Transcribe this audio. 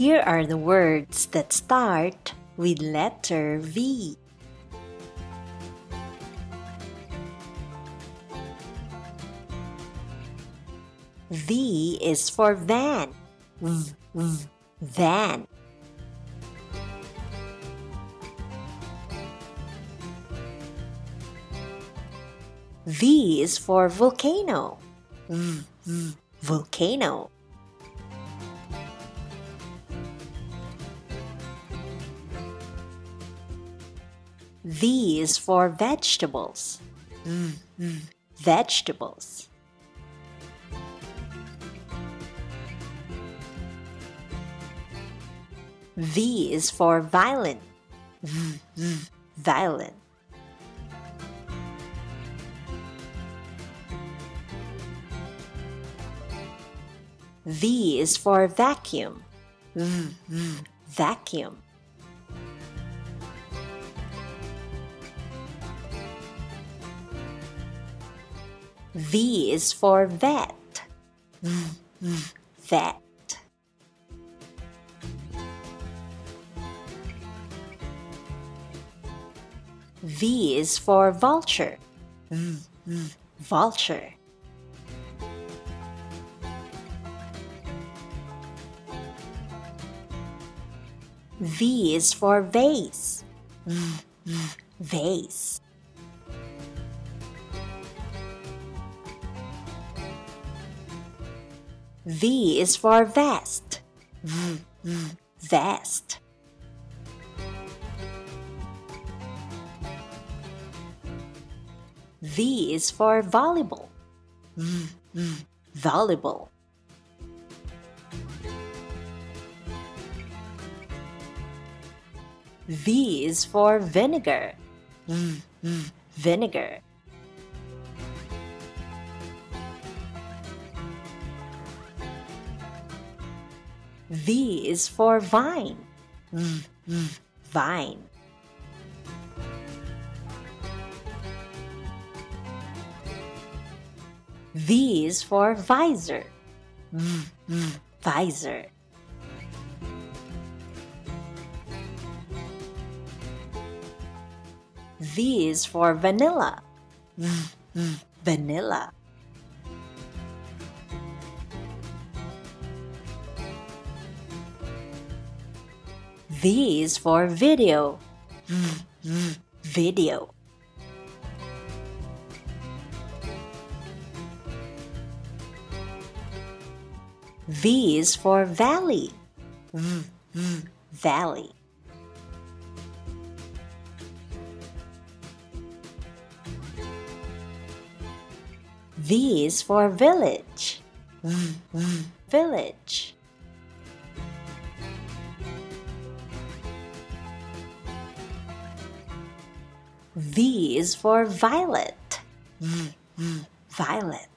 Here are the words that start with letter V. V is for van. V, v, van. V is for volcano. V, v, volcano. V is for vegetables. V, vegetables. V is for violin. V, violin. V is for vacuum. V, vacuum. V is for vet. V, v, vet. V is for vulture. V, v, vulture. V is for vase. V, v, vase. V is for vest. V, v, vest. V is for volleyball. V, v, volleyball. V is for vinegar. V, v, vinegar. V is for vine. V, v, vine. V is for visor. V, v, visor. V is for vanilla. V, v, vanilla. V is for video. V, v, video. V is for valley. V, v, valley. V is for village. V, v, village. V is for violet. V, v, violet.